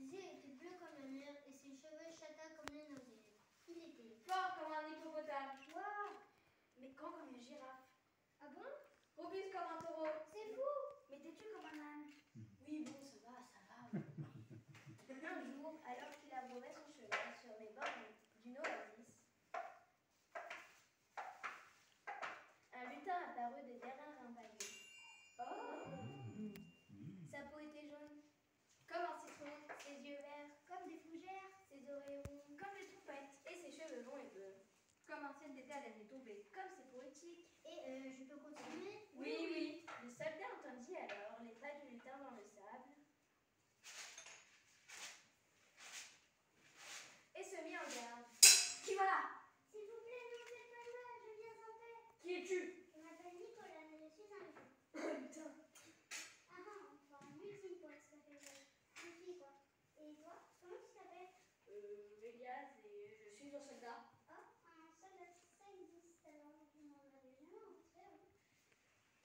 Ses yeux étaient bleus comme la mer et ses cheveux châtains comme les noiselles. Il était fort comme un hippopotame, regarde, elle est tombée. Comme c'est poétique. Et euh, je peux continuer? Oui, oui. oui.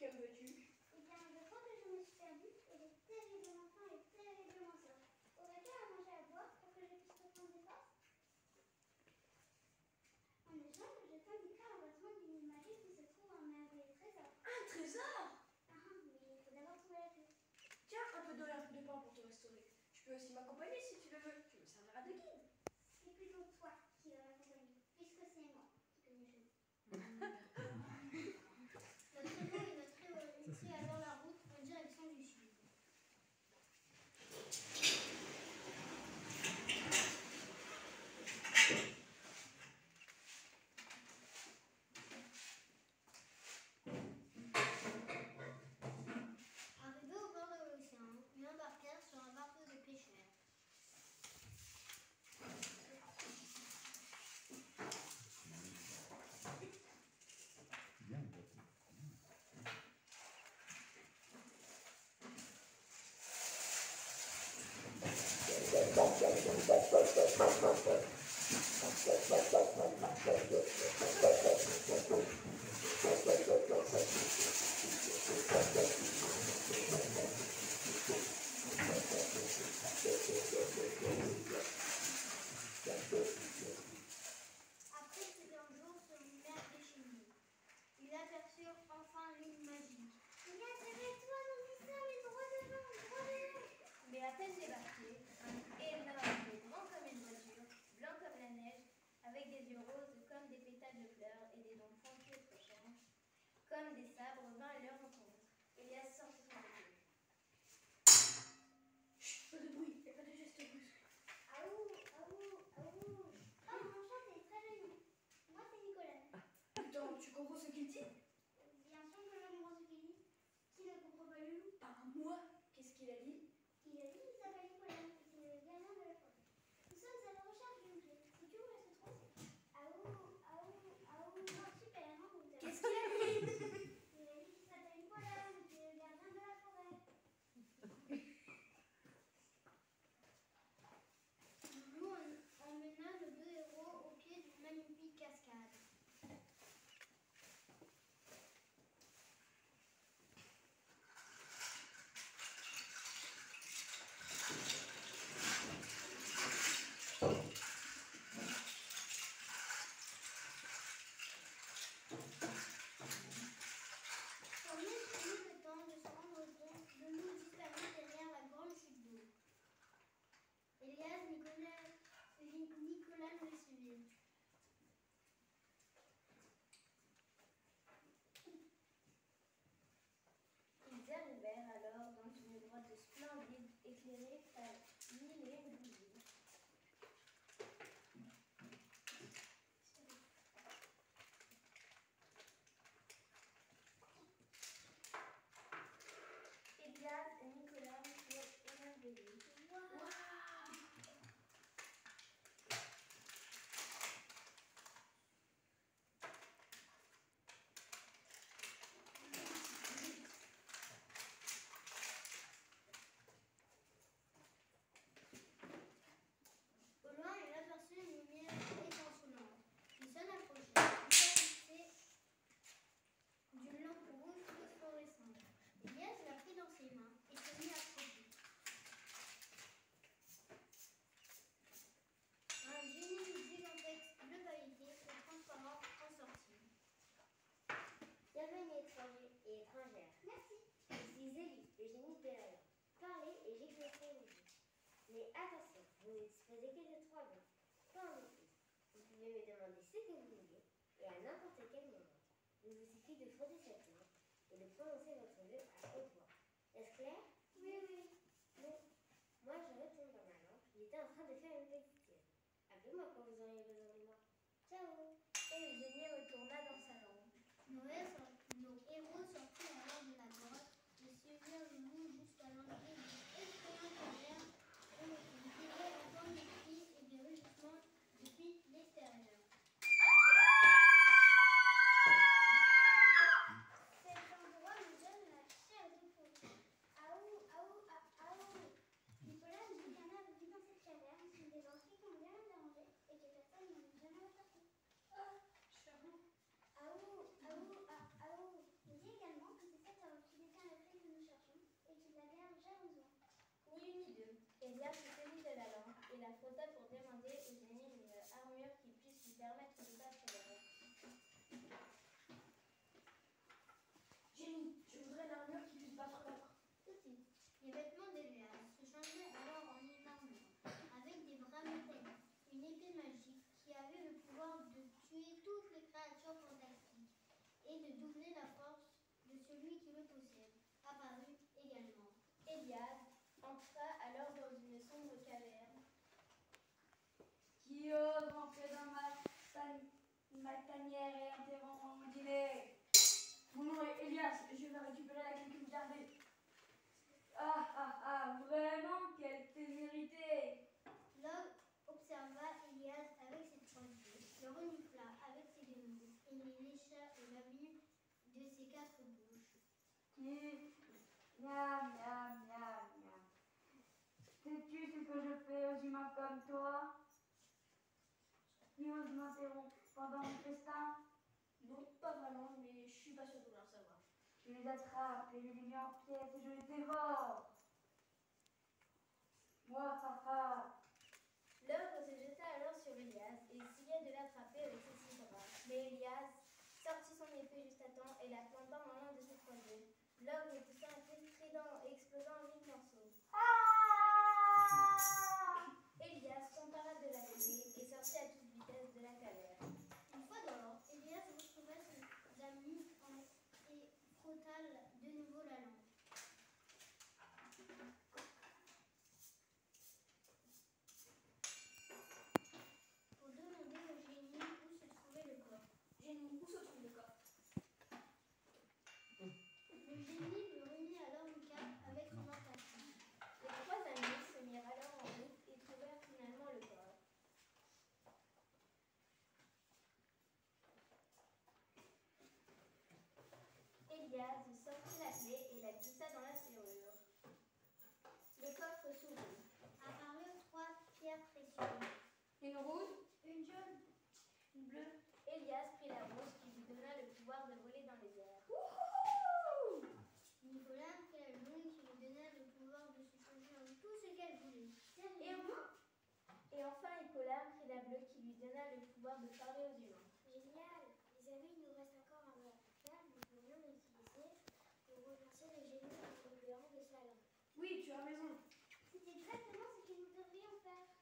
Que veux-tu? Eh bien, je crois que je me suis perdue et j'ai terriblement faim et terriblement soif. Aurais-tu à manger à boire pour que je puisse reprendre des forces En échange, je t'indiquerai l'emplacement d'une île magique qui se trouve en merveilleux trésor. Ah, un trésor Ah, mais il faut d'abord trouver la clé. Tiens, un peu d'olympe de pain pour te restaurer. Tu peux aussi m'accompagner si tu le veux. Tu me serviras de guide. C'est plutôt toi qui vas m'accompagner, puisque c'est moi qui connais le jeu. Thank you. Con il disabile, non, pouvez me demander ce que vous voulez et à n'importe quel moment. Il vous suffit de frotter cette main et de prononcer votre vœu à haute voix. Est-ce clair? Oui, oui. Bon, moi je retourne dans ma lampe. Il était en train de faire une petite. Appelez-moi quand vous auriez besoin de moi. Ciao Et Eugénie retourna dans sa lampe. Nos héros, nos héros sortirent alors de la grotte et suivirent le loup jusqu'à l'entrée d'une effrayante caverne où ils pouvaient entendre des cris et des rugissements depuis l'extérieur. Cet endroit nous donne la chair de poule. Aou, aou, ah, aou. Nicolas nous dit qu'un âne vit dans cette caverne, sont des entrées qui ont bien dérangé et que personne ne nous jamais attaqué. Aou, aou, ah, aou. Il dit également que c'est cet homme qui détient la clé que nous cherchons et qui la garde jalousement. Ni une ni deux. Elias se saisit de la pour demander à Eugénie une armure qui puisse lui permettre de battre les rats. Génie, je voudrais une armure qui puisse battre l'autre. Tout de suite, les vêtements d'Elias se changeaient alors en une armure, avec des bras métalliques, une épée magique qui avait le pouvoir de tuer toutes les créatures fantastiques et de doubler la force de celui qui le possède, apparut également. Elias entra alors dans une sombre caverne. Ose rentrer dans ma, ma tanière et interrompre mon dîner Mon nom est Elias, je vais récupérer la clé que vous gardez. Ah ah ah, vraiment, quelle témérité L'homme observa Elias avec ses trois yeux, le renifla avec ses deux mains et les lécha au labiule de ses quatre bouches. Qui? Miam, miam, miam, miam. Sais-tu ce que je fais aux humains comme toi? Ose m'interrompre pendant mon festin Non, pas vraiment, mais je suis pas sûre de vouloir savoir. Je les attrape et je les mets en pièces et je les dévore. Moi, papa, L'ogre se jeta alors sur Elias et essaya de l'attraper avec ses six bras. Mais Elias sortit son épée juste à temps et la planta en l'un de ses trois yeux. L'ogre poussa un cri strident et explosa en mille morceaux. Elias s'empara de la clé et sortit à toute vitesse de la caverne. Une fois dehors, Elias retrouva ses amis en- et frotta la- de nouveau la lampe. Pour demander au génie où se trouvait le corps. génie, où se trouve le corps Le génie lui remit alors une carte avec son emplacement. Les trois amis se mirent alors en route et trouvèrent finalement le corps. Elias sortit la clé et la glissa dans la serrure. Le coffre s'ouvrit. Apparurent trois pierres précieuses. Une rouge, Une jaune, une bleue. Elias prit la rose qui lui donna le pouvoir de voler dans les airs. Nicolas prit la jaune qui lui donna le pouvoir de se changer en tout ce qu'elle voulait. Et, et enfin, Nicolas prit la bleue qui lui donna le pouvoir de parler aux humains. Génial Les amis, il nous reste encore un verre à faire. Nous pourrions l'utiliser pour relancer le génie en le libérant de sa lampe. Oui, tu as raison. C'est exactement ce que nous devrions faire.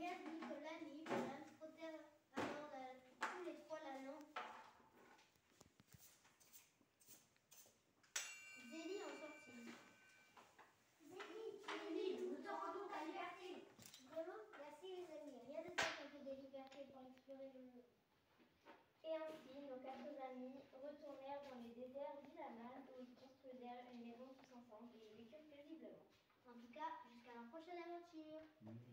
Elias, Nicolas et Nicolas frottèrent alors tous les trois la lampe. Zélie en sortit. Zélie, tu es libre, nous te rendons ta liberté. Vraiment Merci les amis, rien de tel qu'un peu de liberté pour explorer le monde. Et ainsi, nos quatre amis retournèrent dans les déserts d'Ilamal où ils construisèrent une maison tous ensemble et ils vécurent paisiblement. En tout cas, jusqu'à la prochaine aventure. Mmh.